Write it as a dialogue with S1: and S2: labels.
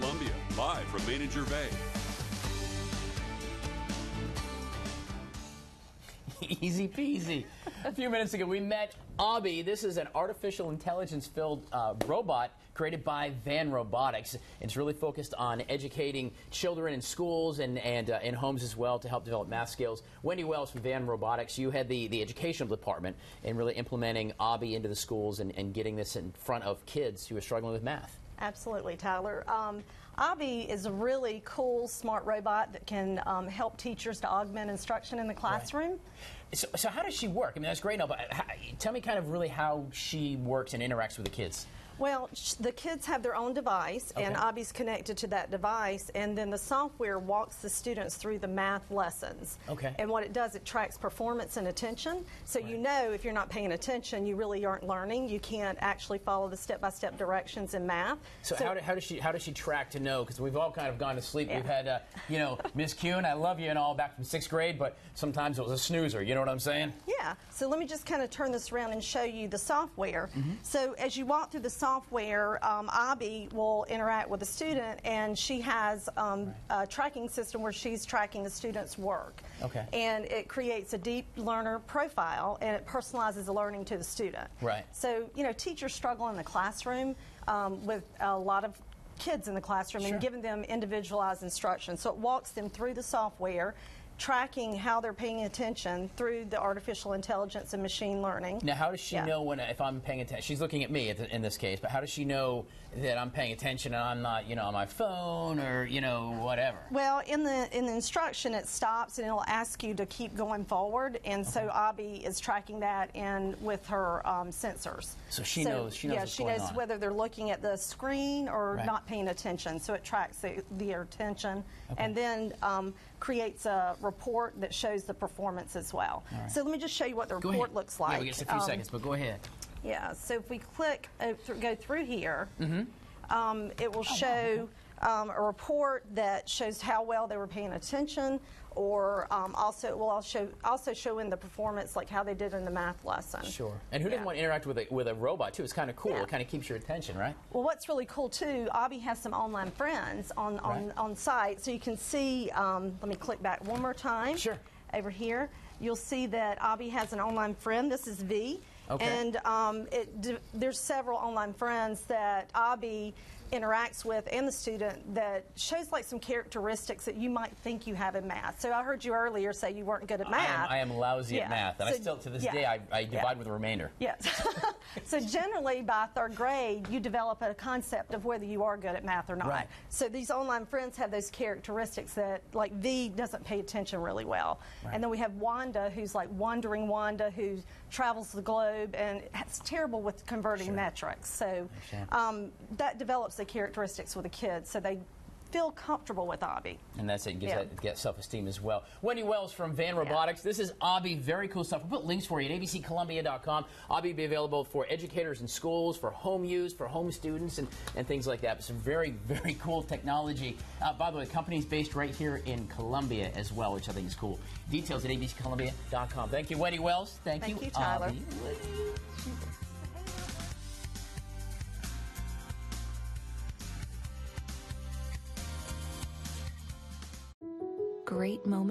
S1: Columbia, live from Main and Gervais.
S2: Easy peasy. A few minutes ago, we met ABii. This is an artificial intelligence filled uh, robot created by Van Robotics. It's really focused on educating children in schools and, and uh, in homes as well to help develop math skills. Wendy Wells from Van Robotics, you had the, the educational department in really implementing ABii into the schools and, and getting this in front of kids who are struggling with math.
S3: Absolutely, Tyler. Um, ABii is a really cool, smart robot that can um, help teachers to augment instruction in the classroom. Right.
S2: So, so, how does she work? I mean, that's great. No, but how, tell me kind of really how she works and interacts with the kids.
S3: Well, the kids have their own device, okay. and ABii's connected to that device, and then the software walks the students through the math lessons.
S2: Okay.
S3: And what it does, it tracks performance and attention. So right. you know if you're not paying attention, you really aren't learning. You can't actually follow the step-by-step directions in math.
S2: So, so how, do, how, does she how does she track to know? Because we've all kind of gone to sleep. Yeah. We've had, uh, you know, Miss Kuhn, I love you and all back from sixth grade, but sometimes it was a snoozer. You know what I'm saying?
S3: Yeah. So let me just kind of turn this around and show you the software. Mm -hmm. So as you walk through the software, um, ABii will interact with the student, and she has um, a tracking system where she's tracking the student's work.
S2: Okay.
S3: And it creates a deep learner profile, and it personalizes the learning to the student.
S2: Right.
S3: So, you know, teachers struggle in the classroom um, with a lot of kids in the classroom sure. and giving them individualized instruction. So it walks them through the software tracking how they're paying attention through the artificial intelligence and machine learning.
S2: Now, how does she yeah. know when if I'm paying attention? She's looking at me in this case, but how does she know that I'm paying attention and I'm not, you know, on my phone or you know whatever?
S3: Well, in the in the instruction, it stops and it'll ask you to keep going forward, and okay. so ABii is tracking that in with her um, sensors.
S2: So she so, knows. She knows.
S3: Yeah, she knows on. whether they're looking at the screen or right. not paying attention. So it tracks the, their attention, okay. and then um, creates a report that shows the performance as well. Right. So let me just show you what the report looks like.
S2: Yeah, we get a few um, seconds, but go ahead.
S3: Yeah, so if we click, uh, th go through here, mm -hmm. um, it will oh, show. Wow um, a report that shows how well they were paying attention, or um, also it will also also show in the performance, like how they did in the math lesson.
S2: Sure. And who yeah. doesn't want to interact with a, with a robot too? It's kind of cool. Yeah. It kind of keeps your attention, right?
S3: Well, what's really cool too, ABii has some online friends on on, right. on site, so you can see. Um, let me click back one more time.
S2: Sure.
S3: Over here, you'll see that ABii has an online friend. This is V.
S2: Okay.
S3: And um, it, there's several online friends that ABii interacts with and the student that shows like some characteristics that you might think you have in math. So I heard you earlier say you weren't good at math.
S2: I am, I am lousy yeah. at math, and so, I still to this yeah. day I, I divide yeah. with the remainder.
S3: Yes. so generally by third grade you develop a concept of whether you are good at math or not.
S2: Right.
S3: So these online friends have those characteristics that like V doesn't pay attention really well, right. and then we have Wanda who's like wandering Wanda who travels the globe and it's terrible with converting sure. metrics. So um, that develops the characteristics with the kids so they feel comfortable with ABii.
S2: And that's it. Gives yeah. that get self-esteem as well. Wendy Wells from Van Robotics. Yeah. This is ABii. Very cool stuff. We'll put links for you at abccolumbia.com. ABii will be available for educators in schools, for home use, for home students, and, and things like that. But some very, very cool technology. Uh, by the way, the company's based right here in Columbia as well, which I think is cool. Details at abccolumbia.com. Thank you, Wendy Wells. Thank,
S3: Thank you, you Tyler. ABii.
S4: Great moment